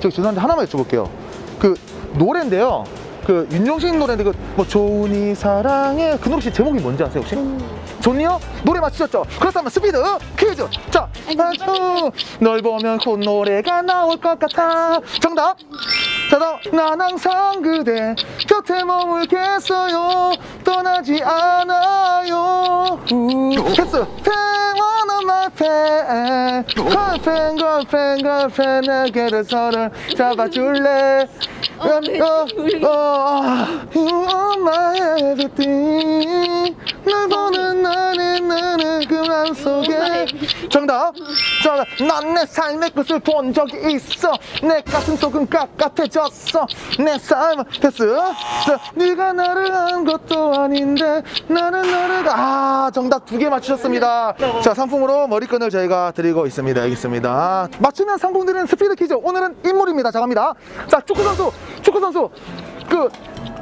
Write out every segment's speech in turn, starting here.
저 죄송한데 하나만 여쭤볼게요. 그 노래인데요. 그 윤종신 노래인데 그뭐 좋으니 사랑해 그 노래 혹시 제목이 뭔지 아세요 혹시? 좋니요? 노래 맞추셨죠? 그렇다면 스피드 퀴즈 자 아주 널 보면 콧노래가 나올 것 같아 정답 자다 난 항상 그대 곁에 머물겠어요 떠나지 않아요 우. 패스 on pen Girlfriend girlfriend girlfriend 내게를 서를 잡아줄래? 어, 어, 어, You are my everything 널 보는 나의 나는 그맘 속에. 정답. 자난 내 삶의 끝을 본 적이 있어. 내 가슴 속은 깝깝해졌어. 내 삶은 패스 자, 네가 나를 한 것도 아닌데 나는 너를 아 정답 두 개 맞추셨습니다. 자 상품으로 머리끈을 저희가 드리고 있습니다. 여기 있습니다. 맞추면 상품 드리는 스피드 퀴즈. 오늘은 인물입니다. 자 갑니다. 자 축구 선수 축구 선수. 그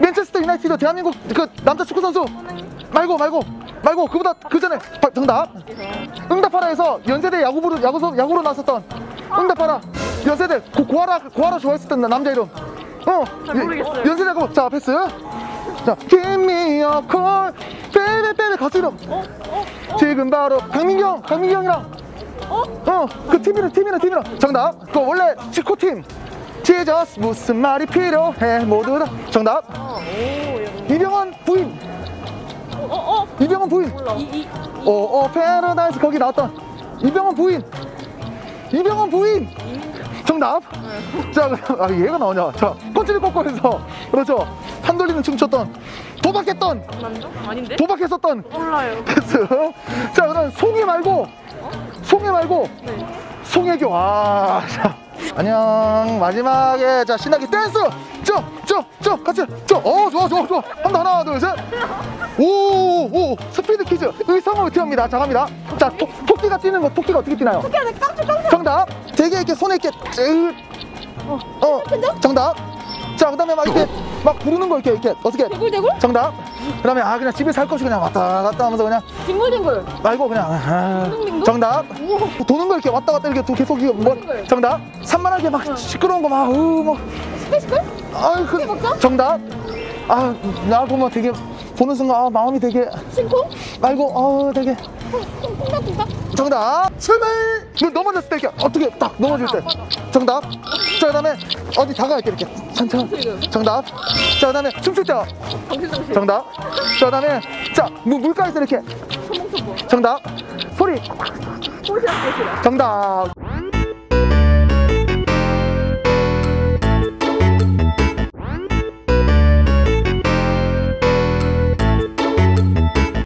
맨체스터 유나이티드 대한민국 그 남자 축구 선수. 말고 말고 말고 그보다 그 전에. 바- 정답. 응답하라에서 연세대 야구부로 야구소 야구로 나섰던 응답하라. 연세대 고, 고아라 고아라 좋아했었던 남자 이름. 어 모르겠어요. 연- 연세대 야구 자 패스. 자 Give me a call baby baby 가수 이름 지금 바로 강민경 강민경이랑. 어그 팀이랑 팀이랑 팀이랑 정답. 그 원래 치코팀. 지저스 무슨 말이 필요해? 모두 다 정답. 어, 오, 여러분. 이병헌 부인. 어, 어, 이병헌 부인. 오오 패러다이스 거기 나왔던 이병헌 부인. 이병헌 부인. 정답. 자 그럼 아 얘가 나오냐. 자 꼬치리 꼬꼬에서. 그렇죠 판 돌리는 춤 췄던 도박했던 남자? 아닌데? 도박했었던. 몰라요. 패스 자 그럼 송이 말고 송이 말고 네. 송혜교. 아 자. 안녕. 마지막에 자 신나게 댄스. 쭉쭉쭉 같이. 쭉어 좋아 좋아 좋아. 한다 하나 둘셋오오 스피드 퀴즈. 의성어 튀어입니다. 자 갑니다. 자 토, 토끼가 뛰는 거 토끼가 어떻게 뛰나요? 깜짝 깜짝. 정답. 되게 이렇게 손에 이렇게 쭉. 어, 정답. 자 그 다음에 막 이렇게 막 부르는 거 이렇게 이렇게 어떻게 대굴대굴? 정답 그다음에 아 그냥 집에 살 것이 그냥 왔다 갔다 하면서 그냥 뒹굴뒹굴. 말고 그냥 아, 빙빙빙? 정답 도는 거 이렇게 왔다 갔다 이렇게 도- 계속 이거 뭐. 정답 산만하게 막 시끄러운 거막으뭐 스페이스걸? 아이 그 먹자? 정답 아나 보면 되게 보는 순간 아, 마음이 되게 심쿵? 말고 어 되게? 정답. 출발 너 넘어졌을 때 이렇게 어떻게 딱 넘어질 때. 정답. 자 그다음에 어디 다가 이렇게 이렇게. 천천히 정답. 자 그다음에 춤출 때. 정답. 자 그다음에 자 물, 물가에서 이렇게. 정답. 소리. 정답